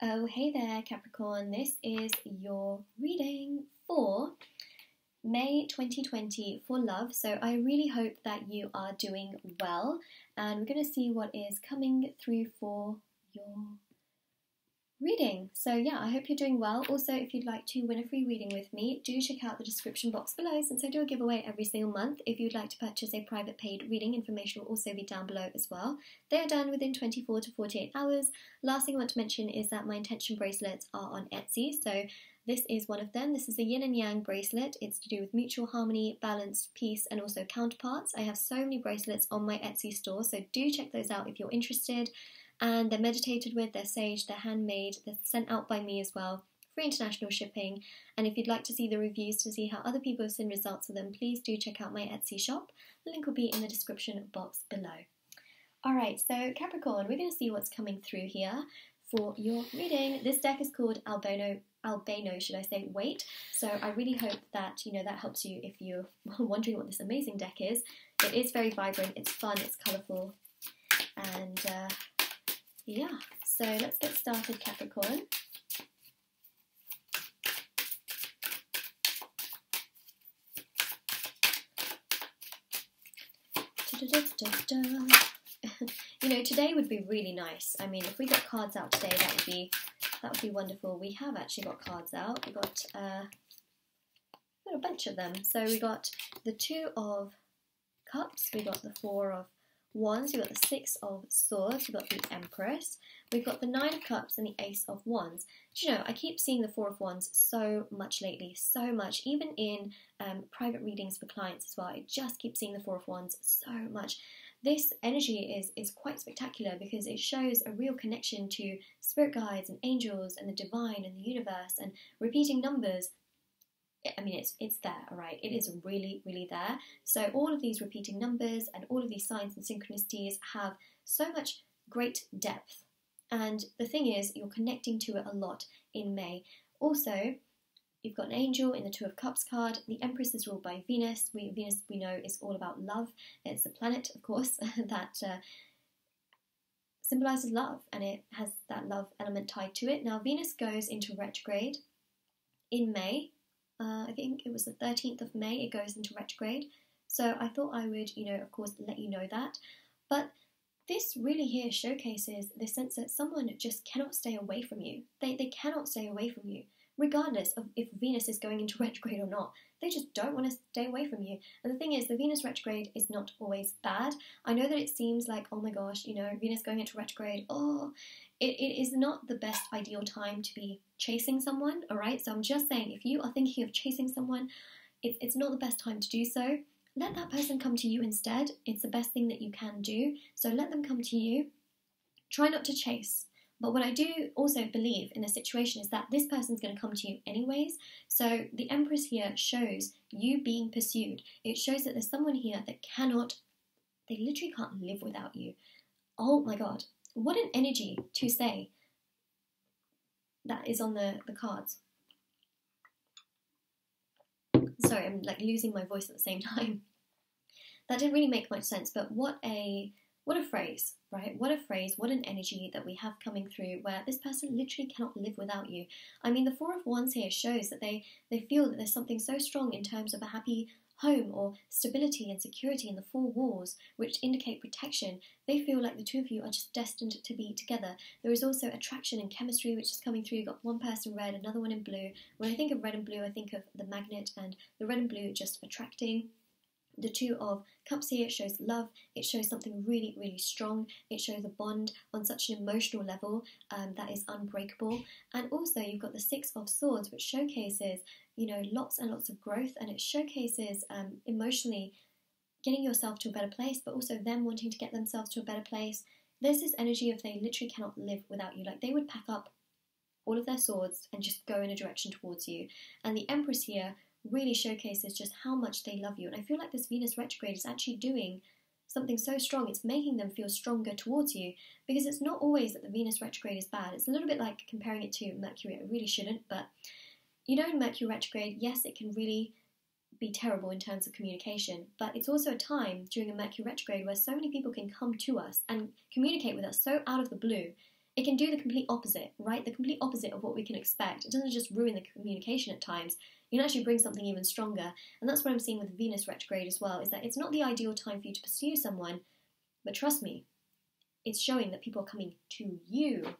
Oh, hey there, Capricorn. This is your reading for May 2020 for love. So, I really hope that you are doing well, and we're going to see what is coming through for your reading. So, yeah, I hope you're doing well. Also, if you'd like to win a free reading with me, do check out the description box below since I do a giveaway every single month. If you'd like to purchase a private paid reading, information will also be down below as well. They are done within 24 to 48 hours. Last thing I want to mention is that my intention bracelets are on Etsy. So, this is one of them. This is a yin and yang bracelet. It's to do with mutual harmony, balance, peace, and also counterparts. I have so many bracelets on my Etsy store, so do check those out if you're interested and they're meditated with, they're sage, they're handmade, they're sent out by me as well, free international shipping. And if you'd like to see the reviews to see how other people have seen results with them, please do check out my Etsy shop. The link will be in the description box below. Alright, so Capricorn, we're going to see what's coming through here for your reading. This deck is called Albino albino should I say weight so I really hope that you know that helps you if you're wondering what this amazing deck is it is very vibrant it's fun it's colourful and uh, yeah, so let's get started, Capricorn. you know, today would be really nice. I mean, if we got cards out today, that would be that would be wonderful. We have actually got cards out. We got uh, got a bunch of them. So we got the two of cups. We got the four of Wands, we've got the Six of Swords, we've got the Empress, we've got the Nine of Cups and the Ace of Wands. Do you know, I keep seeing the Four of Wands so much lately, so much, even in um, private readings for clients as well. I just keep seeing the Four of Wands so much. This energy is, is quite spectacular because it shows a real connection to spirit guides and angels and the divine and the universe and repeating numbers I mean, it's it's there, all right. It is really, really there. So all of these repeating numbers and all of these signs and synchronicities have so much great depth. And the thing is, you're connecting to it a lot in May. Also, you've got an angel in the Two of Cups card. The Empress is ruled by Venus. We, Venus, we know, is all about love. It's the planet, of course, that uh, symbolizes love, and it has that love element tied to it. Now, Venus goes into retrograde in May, uh, I think it was the 13th of May, it goes into retrograde. So I thought I would, you know, of course, let you know that. But this really here showcases the sense that someone just cannot stay away from you. They, they cannot stay away from you, regardless of if Venus is going into retrograde or not. They just don't want to stay away from you. And the thing is, the Venus retrograde is not always bad. I know that it seems like, oh my gosh, you know, Venus going into retrograde, oh, it, it is not the best ideal time to be chasing someone, all right? So I'm just saying, if you are thinking of chasing someone, it, it's not the best time to do so. Let that person come to you instead. It's the best thing that you can do. So let them come to you. Try not to chase. But what I do also believe in a situation is that this person's going to come to you anyways. So the Empress here shows you being pursued. It shows that there's someone here that cannot, they literally can't live without you. Oh my god, what an energy to say that is on the, the cards. Sorry, I'm like losing my voice at the same time. That didn't really make much sense, but what a what a phrase, right? What a phrase, what an energy that we have coming through where this person literally cannot live without you. I mean, the Four of Wands here shows that they, they feel that there's something so strong in terms of a happy home or stability and security in the four walls, which indicate protection, they feel like the two of you are just destined to be together. There is also attraction and chemistry, which is coming through. You've got one person red, another one in blue. When I think of red and blue, I think of the magnet and the red and blue just attracting the two of cups here shows love it shows something really really strong it shows a bond on such an emotional level um, that is unbreakable and also you've got the six of swords which showcases you know lots and lots of growth and it showcases um, emotionally getting yourself to a better place but also them wanting to get themselves to a better place there's this energy of they literally cannot live without you like they would pack up all of their swords and just go in a direction towards you and the empress here really showcases just how much they love you. And I feel like this Venus retrograde is actually doing something so strong, it's making them feel stronger towards you because it's not always that the Venus retrograde is bad. It's a little bit like comparing it to Mercury. I really shouldn't, but you know, in Mercury retrograde, yes, it can really be terrible in terms of communication, but it's also a time during a Mercury retrograde where so many people can come to us and communicate with us so out of the blue it can do the complete opposite, right? The complete opposite of what we can expect. It doesn't just ruin the communication at times. you can actually bring something even stronger. And that's what I'm seeing with Venus retrograde as well, is that it's not the ideal time for you to pursue someone, but trust me, it's showing that people are coming to you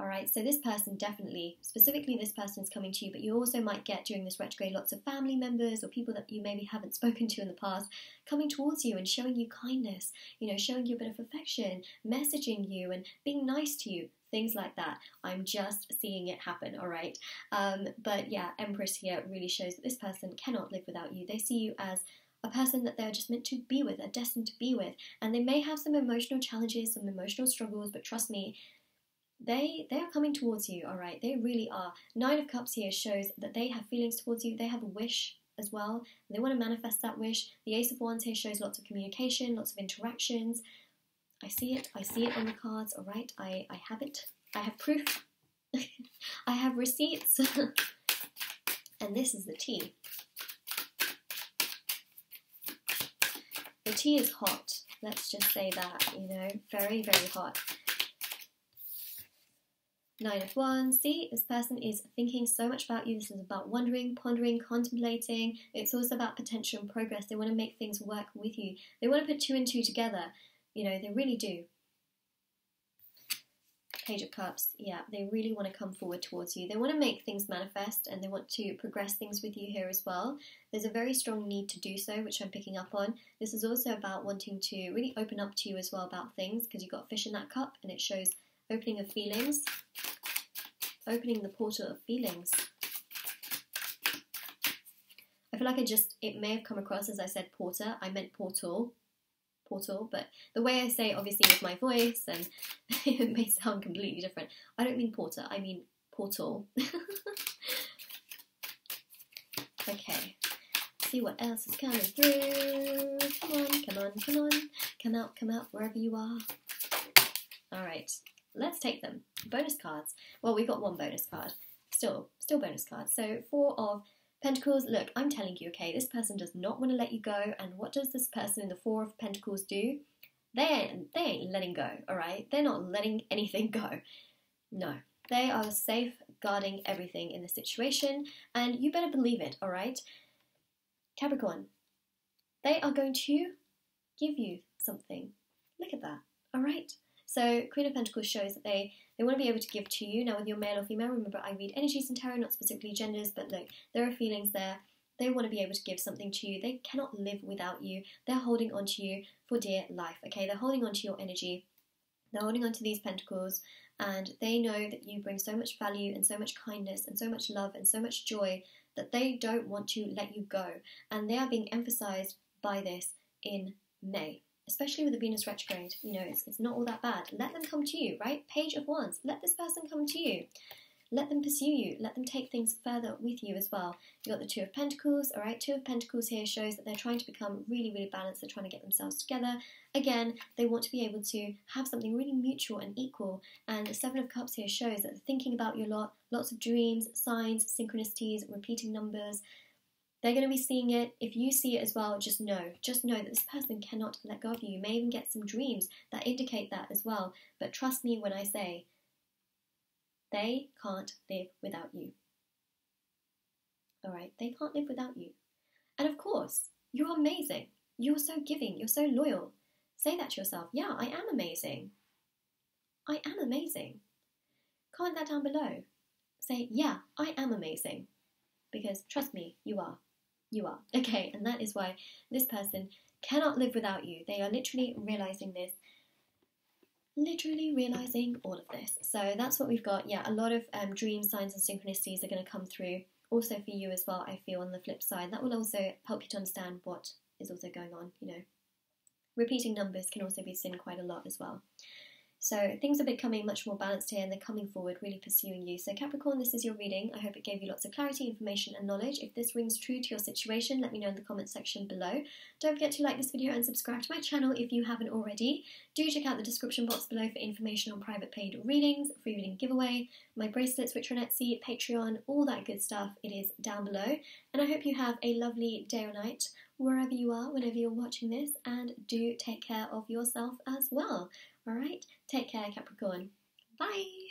all right, so this person definitely, specifically this person is coming to you, but you also might get during this retrograde lots of family members or people that you maybe haven't spoken to in the past coming towards you and showing you kindness, you know, showing you a bit of affection, messaging you and being nice to you, things like that. I'm just seeing it happen, all right? Um, but yeah, Empress here really shows that this person cannot live without you. They see you as a person that they're just meant to be with, are destined to be with. And they may have some emotional challenges, some emotional struggles, but trust me, they they are coming towards you all right. They really are. Nine of cups here shows that they have feelings towards you. They have a wish as well. They want to manifest that wish. The ace of wands here shows lots of communication lots of interactions. I see it. I see it on the cards all right. I i have it. I have proof. I have receipts. And this is the tea. The tea is hot. Let's just say that you know. Very very hot Nine of Wands. See, this person is thinking so much about you. This is about wondering, pondering, contemplating. It's also about potential and progress. They want to make things work with you. They want to put two and two together. You know, they really do. Page of Cups, yeah, they really want to come forward towards you. They want to make things manifest and they want to progress things with you here as well. There's a very strong need to do so, which I'm picking up on. This is also about wanting to really open up to you as well about things because you've got fish in that cup and it shows opening of feelings, opening the portal of feelings. I feel like I just, it may have come across as I said porter, I meant portal, portal, but the way I say obviously with my voice and it may sound completely different. I don't mean porter, I mean portal. okay, see what else is coming through. Come on, come on, come on, come out, come out, wherever you are. Alright, let's take them. Bonus cards. Well, we got one bonus card. Still, still bonus cards. So four of Pentacles. Look, I'm telling you, okay, this person does not want to let you go. And what does this person in the Four of Pentacles do? They ain't, they ain't letting go, all right? They're not letting anything go. No, they are safeguarding everything in the situation, and you better believe it, all right? Capricorn, they are going to give you something. Look at that, all right? So Queen of Pentacles shows that they, they want to be able to give to you. Now with your male or female, remember I read energies in tarot, not specifically genders, but look, there are feelings there. They want to be able to give something to you. They cannot live without you. They're holding on to you for dear life, okay? They're holding on to your energy. They're holding on to these pentacles and they know that you bring so much value and so much kindness and so much love and so much joy that they don't want to let you go. And they are being emphasized by this in May especially with the Venus retrograde, you know, it's, it's not all that bad. Let them come to you, right? Page of Wands, let this person come to you. Let them pursue you. Let them take things further with you as well. You got the Two of Pentacles, all right? Two of Pentacles here shows that they're trying to become really, really balanced. They're trying to get themselves together. Again, they want to be able to have something really mutual and equal. And the Seven of Cups here shows that they're thinking about your lot. Lots of dreams, signs, synchronicities, repeating numbers, they're going to be seeing it. If you see it as well, just know, just know that this person cannot let go of you. You may even get some dreams that indicate that as well. But trust me when I say, they can't live without you. All right, they can't live without you. And of course, you're amazing. You're so giving. You're so loyal. Say that to yourself. Yeah, I am amazing. I am amazing. Comment that down below. Say, yeah, I am amazing. Because trust me, you are you are. Okay, and that is why this person cannot live without you. They are literally realizing this. Literally realizing all of this. So that's what we've got. Yeah, a lot of um, dream signs and synchronicities are going to come through. Also for you as well, I feel on the flip side. That will also help you to understand what is also going on, you know. Repeating numbers can also be seen quite a lot as well. So things are becoming much more balanced here and they're coming forward, really pursuing you. So Capricorn, this is your reading. I hope it gave you lots of clarity, information and knowledge. If this rings true to your situation, let me know in the comment section below. Don't forget to like this video and subscribe to my channel if you haven't already. Do check out the description box below for information on private paid readings, free reading giveaway, my bracelets which are on Etsy, Patreon, all that good stuff. It is down below. And I hope you have a lovely day or night wherever you are, whenever you're watching this, and do take care of yourself as well. All right, take care, Capricorn. Bye.